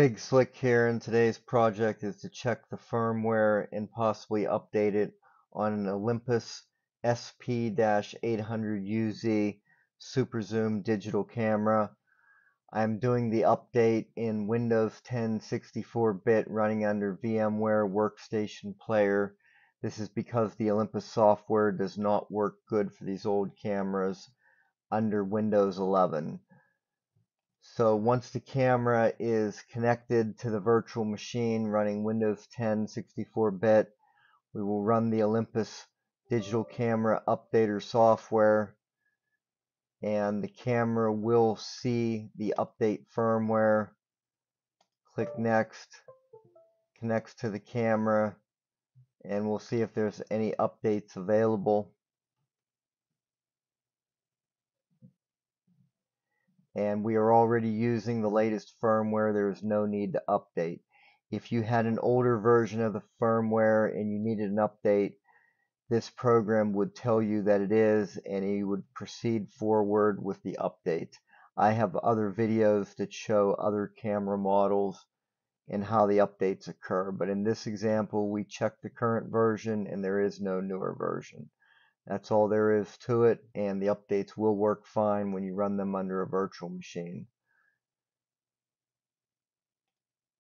Big Slick here and today's project is to check the firmware and possibly update it on an Olympus SP-800UZ Super Zoom digital camera. I'm doing the update in Windows 10 64-bit running under VMware Workstation Player. This is because the Olympus software does not work good for these old cameras under Windows 11. So once the camera is connected to the virtual machine running Windows 10 64-bit, we will run the Olympus digital camera updater software and the camera will see the update firmware. Click next, connects to the camera, and we'll see if there's any updates available. And we are already using the latest firmware there is no need to update. If you had an older version of the firmware and you needed an update this program would tell you that it is and you would proceed forward with the update. I have other videos that show other camera models and how the updates occur but in this example we checked the current version and there is no newer version that's all there is to it, and the updates will work fine when you run them under a virtual machine.